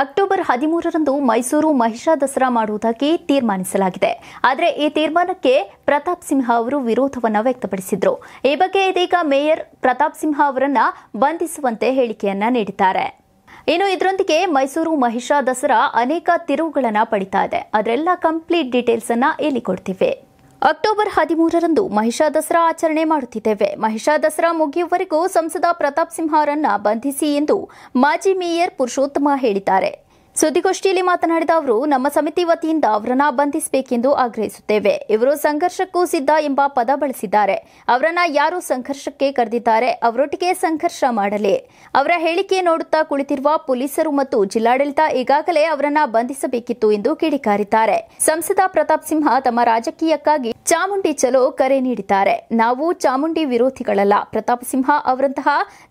October ಹದಿಮೂರರಂದು ಮೈಸೂರು ಮಹಿಷಾ ದಸರಾ ಮಾಡುವುದಾಗಿ ತೀರ್ಮಾನಿಸಲಾಗಿದೆ. ಆದರೆ ಈ ತೀರ್ಮಾನಕ್ಕೆ ಪ್ರತಾಪ್ ಸಿಂಹ ಅವರು ವಿರೋಧವನ್ನು ವ್ಯಕ್ತಪಡಿಸಿದ್ರು. ಈ ಬಗ್ಗೆ ಇದೀಗ ಮೇಯರ್ ಪ್ರತಾಪ್ ಸಿಂಹ ಅವರನ್ನ ಬಂಧಿಸುವಂತೆ ಹೇಳಿಕೆಯನ್ನ ನೀಡಿದ್ದಾರೆ. ಇನ್ನು ಇದರೊಂದಿಗೆ ಮೈಸೂರು ಮಹಿಷಾ ದಸರಾ ಅನೇಕ ತಿರುವುಗಳನ್ನು ಪಡಿತಾ ಇದೆ. ಅದರೆಲ್ಲ ಕಂಪ್ಲೀಟ್ ಡೀಟೇಲ್ಸ್ ಅನ್ನ ಇಲ್ಲಿ ಕೊಡ್ತೀವಿ. ಅಕ್ಟೋಬರ್ ಹದಿಮೂರರಂದು ಮಹಿಷಾ ದಸರಾ ಆಚರಣೆ ಮಾಡುತ್ತಿದ್ದೇವೆ. ಮಹಿಷಾ ದಸರಾ ಮುಗಿಯುವವರೆಗೂ ಸಂಸದ ಪ್ರತಾಪ್ ಸಿಂಹ ಅವರನ್ನ ಬಂಧಿಸಿ ಎಂದು ಮಾಜಿ ಮೇಯರ್ ಪುರುಷೋತ್ತಮ ಹೇಳಿದ್ದಾರೆ. ಸುದ್ದಿಗೋಷ್ಠಿಯಲ್ಲಿ ಮಾತನಾಡಿದ ಅವರು, ನಮ್ಮ ಸಮಿತಿ ವತಿಯಿಂದ ಅವರನ್ನ ಬಂಧಿಸಬೇಕೆಂದು ಆಗ್ರಹಿಸುತ್ತೇವೆ. ಇವರು ಸಂಘರ್ಷಕ್ಕೂ ಸಿದ್ಧ ಎಂಬ ಪದ ಬಳಸಿದ್ದಾರೆ. ಅವರನ್ನ ಯಾರು ಸಂಘರ್ಷಕ್ಕೆ ಕರೆದಿದ್ದಾರೆ, ಅವರೊಟ್ಟಿಗೆ ಸಂಘರ್ಷ ಮಾಡಲಿ. ಅವರ ಹೇಳಿಕೆ ನೋಡುತ್ತಾ ಕುಳಿತಿರುವ ಪೊಲೀಸರು ಮತ್ತು ಜಿಲ್ಲಾಡಳಿತ ಈಗಾಗಲೇ ಅವರನ್ನ ಬಂಧಿಸಬೇಕಿತ್ತು ಎಂದು ಕಿಡಿಕಾರಿದ್ದಾರೆ. ಸಂಸದ ಪ್ರತಾಪ್ ಸಿಂಹ ತಮ್ಮ ರಾಜಕೀಯಕ್ಕಾಗಿ ಚಾಮುಂಡಿ ಚಲೋ ಕರೆ ನೀಡಿದ್ದಾರೆ. ನಾವು ಚಾಮುಂಡಿ ವಿರೋಧಿಗಳಲ್ಲ. ಪ್ರತಾಪ್ ಸಿಂಹ ಅವರಂತಹ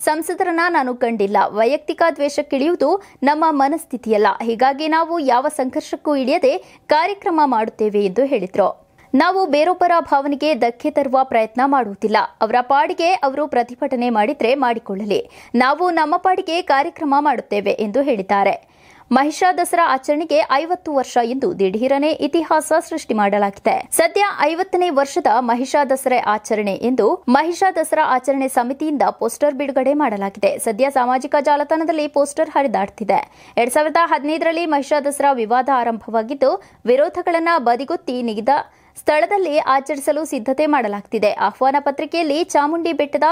ಸಂಸದರನ್ನ ನಾನು ಕಂಡಿಲ್ಲ. ವೈಯಕ್ತಿಕ ದ್ವೇಷಕ್ಕಿಳಿಯುವುದು ನಮ್ಮ ಮನಸ್ಥಿತಿಯಲ್ಲ. ಹೀಗಾಗಿ ನಾವು ಯಾವ ಸಂಘರ್ಷಕ್ಕೂ ಇಳಿಯದೆ ಕಾರ್ಯಕ್ರಮ ಮಾಡುತ್ತೇವೆ ಎಂದು ಹೇಳಿದರು. ನಾವು ಬೇರೊಬ್ಬರ ಭಾವನೆಗೆ ಧಕ್ಕೆ ತರುವ ಪ್ರಯತ್ನ ಮಾಡುವುದಿಲ್ಲ. ಅವರ ಪಾಡಿಗೆ ಅವರು ಪ್ರತಿಭಟನೆ ಮಾಡಿದ್ರೆ ಮಾಡಿಕೊಳ್ಳಲಿ. ನಾವು ನಮ್ಮ ಪಾಡಿಗೆ ಕಾರ್ಯಕ್ರಮ ಮಾಡುತ್ತೇವೆ ಎಂದು ಹೇಳಿದ್ದಾರೆ. ಮಹಿಷಾ ದಸರಾ ಆಚರಣೆಗೆ ಐವತ್ತು ವರ್ಷ ಎಂದು ದಿಢೀರನೆ ಇತಿಹಾಸ ಸೃಷ್ಟಿ ಮಾಡಲಾಗಿದೆ. ಸದ್ಯ ಐವತ್ತನೇ ವರ್ಷದ ಮಹಿಷಾ ದಸರಾ ಆಚರಣೆ ಎಂದು ಮಹಿಷಾ ದಸರಾ ಆಚರಣೆ ಸಮಿತಿಯಿಂದ ಪೋಸ್ಟರ್ ಬಿಡುಗಡೆ ಮಾಡಲಾಗಿದೆ. ಸದ್ಯ ಸಾಮಾಜಿಕ ಜಾಲತಾಣದಲ್ಲಿ ಪೋಸ್ಟರ್ ಹರಿದಾಡ್ತಿದೆ. ಎರಡ್ ಸಾವಿರದ ಹದಿನೈದರಲ್ಲಿ ಮಹಿಷಾ ದಸರಾ ವಿವಾದ ಆರಂಭವಾಗಿದ್ದು, ವಿರೋಧಗಳನ್ನು ಬದಿಗೊತ್ತಿ ನಿಗದ ಸ್ಥಳದಲ್ಲಿ ಆಚರಿಸಲು ಸಿದ್ಧತೆ ಮಾಡಲಾಗುತ್ತಿದೆ ಆಹ್ವಾನ ಪತ್ರಿಕೆಯಲ್ಲಿ ಚಾಮುಂಡಿ ಬೆಟ್ಟದ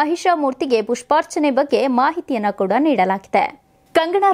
ಮಹಿಷಾ ಮೂರ್ತಿಗೆ ಪುಷ್ಪಾರ್ಚನೆ ಬಗ್ಗೆ ಮಾಹಿತಿಯನ್ನ ಕೂಡ ನೀಡಲಾಗಿದೆ. ಕಂಗಣ